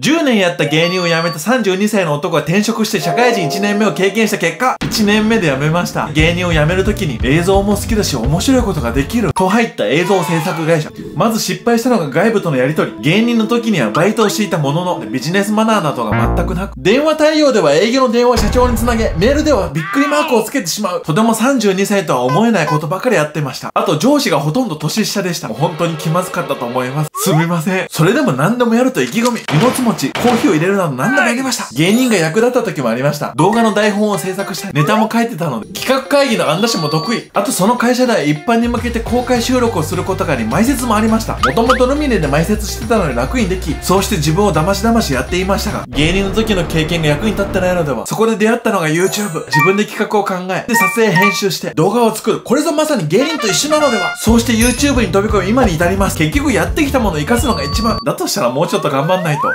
10年やった芸人を辞めた32歳の男が転職して社会人1年目を経験した結果、1年目で辞めました。芸人を辞める時に映像も好きだし面白いことができると入った映像制作会社。まず失敗したのが外部とのやりとり。芸人の時にはバイトをしていたものの、ビジネスマナーなどが全くなく、電話対応では営業の電話を社長につなげ、メールではびっくりマークをつけてしまう。とても32歳とは思えないことばかりやってました。あと上司がほとんど年下でした。もう本当に気まずかったと思います。すみません。それでも何でもやると意気込み、荷物持ち、コーヒーを入れるなど何でもやりました。芸人が役立った時もありました。動画の台本を制作したり、ネタも書いてたので、企画会議の案出しも得意。あとその会社では一般に向けて公開収録をすることがあり、前説もありました。もともとルミネで前説してたので楽にでき、そうして自分を騙し騙しやっていましたが、芸人の時の経験が役に立ってないのでは、そこで出会ったのが YouTube。自分で企画を考え、で撮影編集して、動画を作る。これぞまさに芸人と一緒なのでは。そうして YouTube に飛び込み今に至ります。結局やってきたものを活かすのが一番。だとしたらもうちょっと頑張んないと。